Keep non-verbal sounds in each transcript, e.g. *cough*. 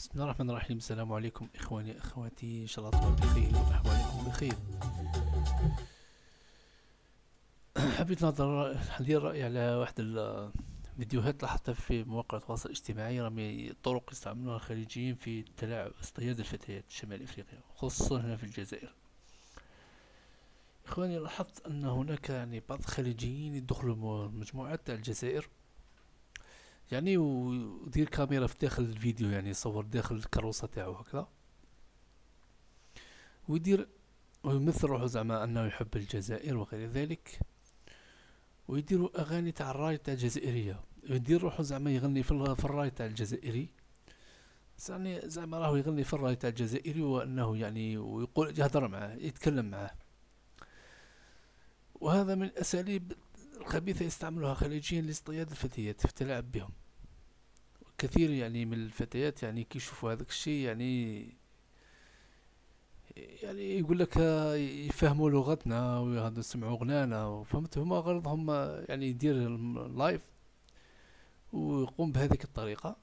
بسم الله الرحمن الرحيم. السلام عليكم إخواني أخواتي. إن شاء الله تكونوا بخير وأحوالكم بخير. *clears throat* حبيت نهضر ندير رأي على واحد الفيديوهات لاحظتها في مواقع التواصل الاجتماعي رمي طرق يستعملوها الخليجيين في التلاعب اصطياد الفتيات شمال إفريقيا خصوصا هنا في الجزائر. إخواني لاحظت أن هناك يعني بعض الخليجيين يدخلوا مجموعات الجزائر يعني ودير كاميرا في داخل الفيديو يعني يصور داخل الكروسه تاعو هكذا. ويدير ويمثل روحه زعما أنه يحب الجزائر وغير ذلك. ويديروا أغاني تاع الراي تاع الجزائرية. يدير روحه زعما يغني في الراي تاع الجزائري. يعني زعما راهو يغني في الراي تاع الجزائري وأنه يعني ويقول يهضر معاه يتكلم معاه. وهذا من الأساليب الخبيثة يستعملها خليجيا لاصطياد الفتيات في التلاعب بهم؟ كثير يعني من الفتيات يعني كي يشوفوا هذاك الشيء يعني يعني يقول لك يفهموا لغتنا ويهضروا يسمعوا غنانا فهمت؟ هما غرضهم يعني يدير اللايف ويقوم بهذيك الطريقة.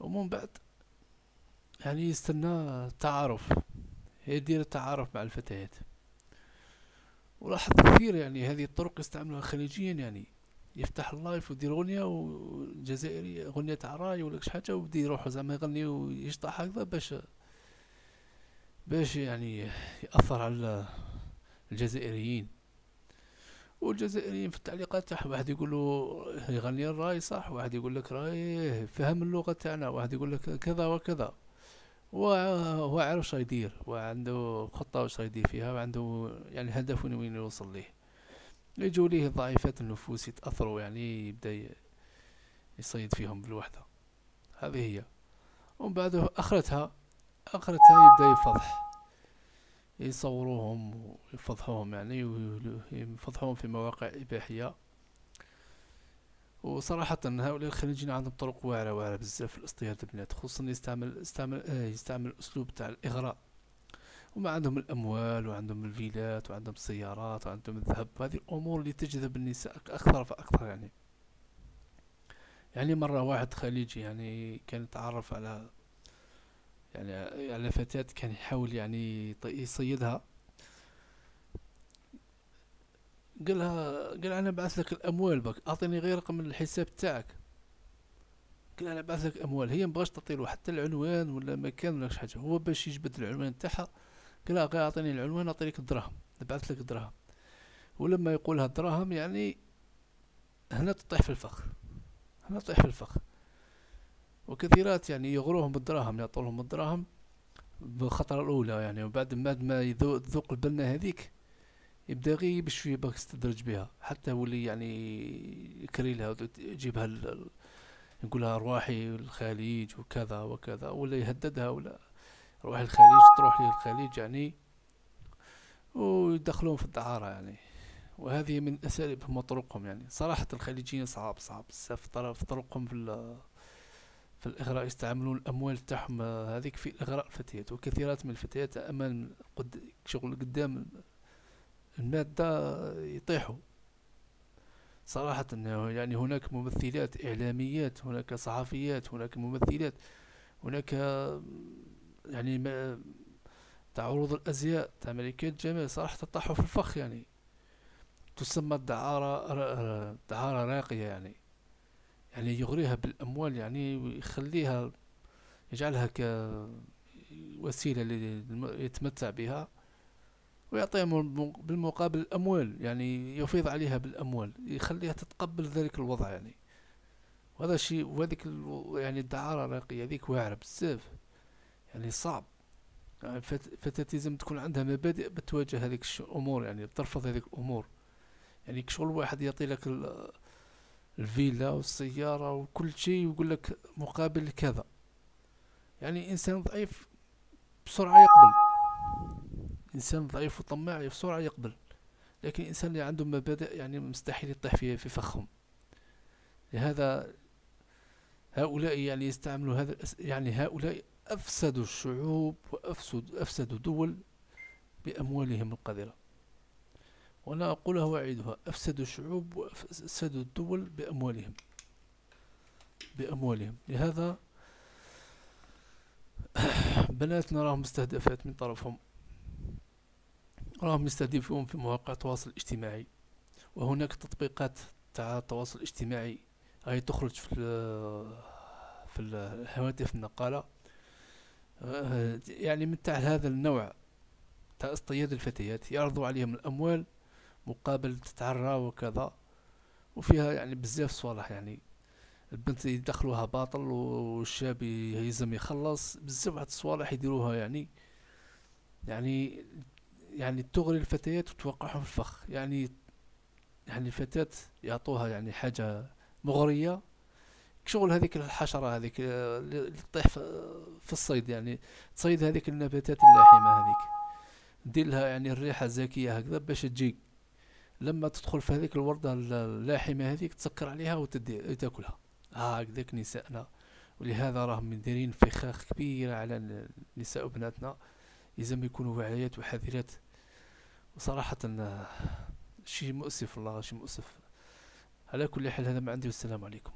ومن بعد يعني يستنى تعارف يدير التعارف مع الفتيات. ولاحظت كثير يعني هذه الطرق يستعملوها خليجيا يعني. يفتح اللايف ويدير أغنية وجزائري أغنية راي ولا شي حاجة ويبدا يروح زعما يغني ويشطح هكذا باش باش يعني يأثر على الجزائريين. والجزائريين في التعليقات تاعهم واحد يقول له يغني الراي صح واحد يقول لك راي فهم اللغة تاعنا واحد يقول لك كذا وكذا. هو عارف واش يدير وعنده خطة واش يدير فيها وعنده يعني هدف وين يوصل ليه. يجوا ليه ضعيفات النفوس يتأثروا يعني يبدأ يصيد فيهم بالوحدة. هذه هي. ومن بعد آخرتها آخرتها يبدأ يفضح. يصوروهم ويفضحوهم يعني ويفضحوهم في مواقع إباحية. وصراحة هؤلاء الخليجيين عندهم طرق واعرة واعرة بزاف في الاصطياد البنات خصوصا يستعمل يستعمل آه يستعمل الأسلوب تاع الإغراء. وما عندهم الأموال وعندهم الفيلات وعندهم السيارات وعندهم الذهب هذه الأمور اللي تجذب النساء أكثر فأكثر يعني. يعني مرة واحد خليجي يعني كان يتعرف على يعني على فتاة كان يحاول يعني يصيدها. قالها قال أنا بعث لك الأموال بك. أعطيني غير رقم الحساب تاعك. قال أنا بعث لك أموال. هي مبغاش تعطي له حتى العنوان ولا مكان ولا شي حاجة. هو باش يجبد العنوان تاعها. قال غير أعطيني العنوان اعطي لك الدراهم. نبعث لك الدراهم. ولما يقولها الدراهم يعني هنا تطيح في الفخ. هنا تطيح في الفخ. وكثيرات يعني يغروهم بالدراهم يعطولهم الدراهم بالخطرة الأولى يعني. وبعد ما يذوق البنة هذيك يبدأ غير بشويه باك يستدرج بها. حتى ولي يعني يكري لها يجيبها يقولها ارواحي الخليج وكذا وكذا ولا يهددها ولا روحي الخليج تروح لي الخليج يعني ويدخلون في الدعارة يعني. وهذه من اساليبهم وطرقهم يعني. صراحة الخليجيين صعاب صعاب بزاف في طرقهم في في الإغراء يستعملون الأموال تاعهم هذيك في إغراء الفتيات وكثيرات من الفتيات أمام قد شغل قدام المادة يطيحوا. صراحة يعني هناك ممثلات إعلاميات هناك صحفيات هناك ممثلات هناك يعني ما تعروض الأزياء تاع ملكات جمال. صراحة طاحوا في الفخ يعني. تسمى الدعارة دعارة راقية يعني. يعني يغريها بالأموال يعني ويخليها يجعلها كوسيلة يتمتع بها. ويعطيهم بالمقابل الأموال يعني يفيض عليها بالأموال يخليها تتقبل ذلك الوضع يعني. وهذا شيء وهذيك يعني الدعارة الراقية هذيك واعرة بزاف يعني صعب. يعني فتاة لازم تكون عندها مبادئ بتواجه هذيك الأمور يعني بترفض هذيك الأمور. يعني شغل واحد يعطي لك الفيلا والسيارة وكل شيء ويقول لك مقابل كذا. يعني إنسان ضعيف بسرعة يقبل. إنسان ضعيف وطماع بسرعة يقبل. لكن الإنسان اللي عنده مبادئ يعني مستحيل يطيح في في فخهم. لهذا هؤلاء يعني يستعملوا هذا يعني هؤلاء أفسدوا الشعوب وأفسدوا أفسدوا دول بأموالهم القذرة. وأنا أقولها وأعيدها أفسدوا الشعوب وأفسدوا الدول بأموالهم. بأموالهم. لهذا *clears throat* بناتنا راهم مستهدفات من طرفهم. راهم يستهدفون في مواقع التواصل الاجتماعي. وهناك تطبيقات تاع التواصل الاجتماعي. هاي تخرج في في الهواتف النقالة. يعني من تاع هذا النوع تاع اصطياد الفتيات يعرضوا عليهم الأموال مقابل تتعرى وكذا. وفيها يعني بزاف صوالح يعني. البنت يدخلوها باطل والشاب يلزم يخلص. بزاف واحد الصوالح يديروها يعني. يعني يعني تغري الفتيات وتوقعهم في الفخ. يعني يعني الفتاة يعطوها يعني حاجة مغرية. شغل هذيك الحشرة هذيك اللي تطيح في الصيد يعني. تصيد هذيك النباتات اللاحمة هذيك. دير لها يعني الريحة زاكية هكذا باش تجي لما تدخل في هذيك الوردة اللاحمة هذيك تسكر عليها وتاكلها ها هكذاك نسائنا. ولهذا راهم دايرين فخاخ كبيرة على النساء وبناتنا. لازم يكونوا واعيات وحذرات وصراحة شيء مؤسف والله شيء مؤسف. على كل حال هذا ما عندي والسلام عليكم.